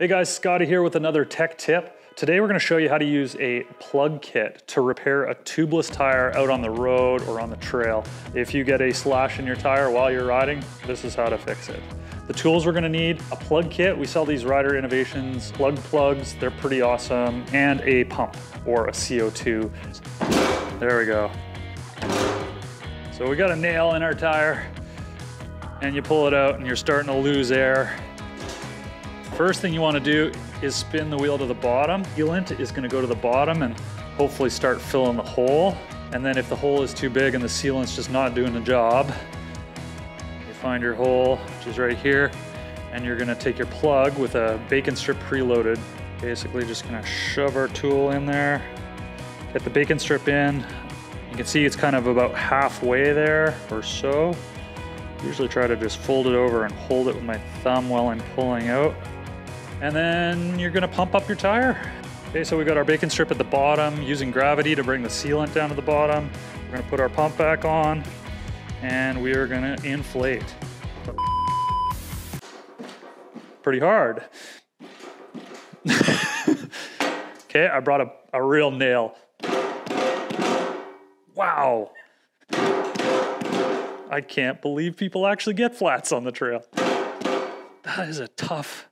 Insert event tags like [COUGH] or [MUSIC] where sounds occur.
Hey guys, Scotty here with another tech tip. Today we're gonna to show you how to use a plug kit to repair a tubeless tire out on the road or on the trail. If you get a slash in your tire while you're riding, this is how to fix it. The tools we're gonna need, a plug kit. We sell these Ryder Innovations plug plugs. They're pretty awesome. And a pump or a CO2. There we go. So we got a nail in our tire and you pull it out and you're starting to lose air First thing you want to do is spin the wheel to the bottom. Sealant is going to go to the bottom and hopefully start filling the hole. And then if the hole is too big and the sealant's just not doing the job, you find your hole, which is right here, and you're going to take your plug with a bacon strip preloaded. Basically just going to shove our tool in there, get the bacon strip in. You can see it's kind of about halfway there or so. Usually try to just fold it over and hold it with my thumb while I'm pulling out. And then you're gonna pump up your tire. Okay, so we've got our bacon strip at the bottom using gravity to bring the sealant down to the bottom. We're gonna put our pump back on and we are gonna inflate. Pretty hard. [LAUGHS] okay, I brought a, a real nail. Wow. I can't believe people actually get flats on the trail. That is a tough,